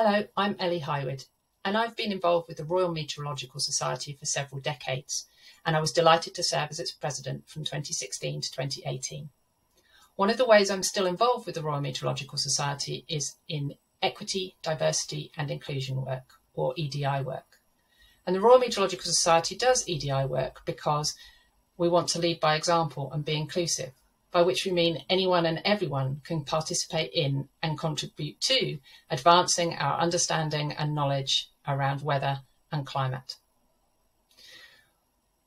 Hello, I'm Ellie Highwood, and I've been involved with the Royal Meteorological Society for several decades, and I was delighted to serve as its president from 2016 to 2018. One of the ways I'm still involved with the Royal Meteorological Society is in equity, diversity, and inclusion work, or EDI work. And the Royal Meteorological Society does EDI work because we want to lead by example and be inclusive by which we mean anyone and everyone can participate in and contribute to advancing our understanding and knowledge around weather and climate.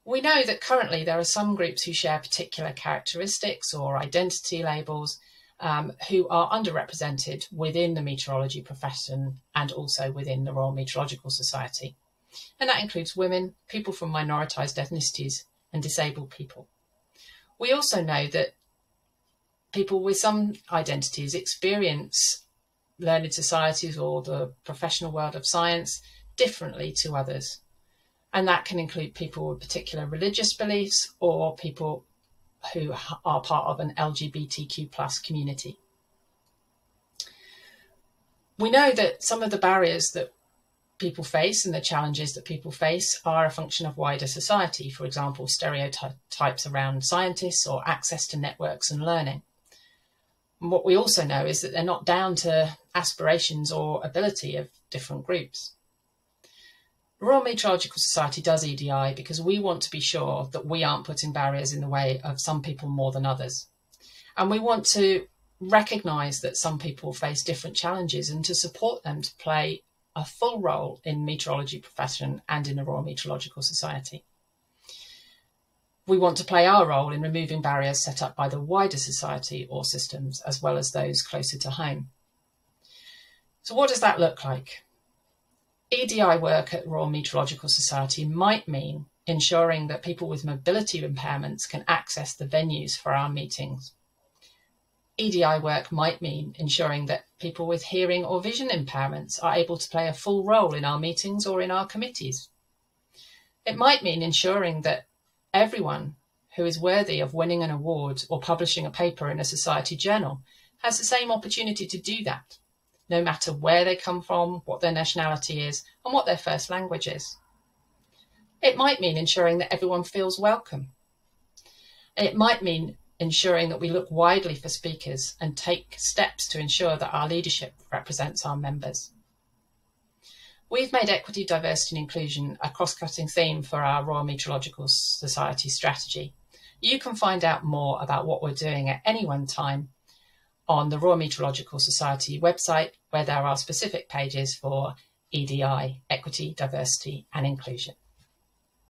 We know that currently there are some groups who share particular characteristics or identity labels um, who are underrepresented within the meteorology profession and also within the Royal Meteorological Society. And that includes women, people from minoritised ethnicities, and disabled people. We also know that people with some identities experience learned societies or the professional world of science differently to others. And that can include people with particular religious beliefs or people who are part of an LGBTQ plus community. We know that some of the barriers that people face and the challenges that people face are a function of wider society, for example, stereotypes around scientists or access to networks and learning. What we also know is that they're not down to aspirations or ability of different groups. The Royal Meteorological Society does EDI because we want to be sure that we aren't putting barriers in the way of some people more than others. And we want to recognise that some people face different challenges and to support them to play a full role in meteorology profession and in the Royal Meteorological Society we want to play our role in removing barriers set up by the wider society or systems, as well as those closer to home. So what does that look like? EDI work at Royal Meteorological Society might mean ensuring that people with mobility impairments can access the venues for our meetings. EDI work might mean ensuring that people with hearing or vision impairments are able to play a full role in our meetings or in our committees. It might mean ensuring that Everyone who is worthy of winning an award or publishing a paper in a society journal has the same opportunity to do that, no matter where they come from, what their nationality is, and what their first language is. It might mean ensuring that everyone feels welcome. It might mean ensuring that we look widely for speakers and take steps to ensure that our leadership represents our members. We've made equity, diversity and inclusion a cross-cutting theme for our Royal Meteorological Society strategy. You can find out more about what we're doing at any one time on the Royal Meteorological Society website, where there are specific pages for EDI, equity, diversity and inclusion.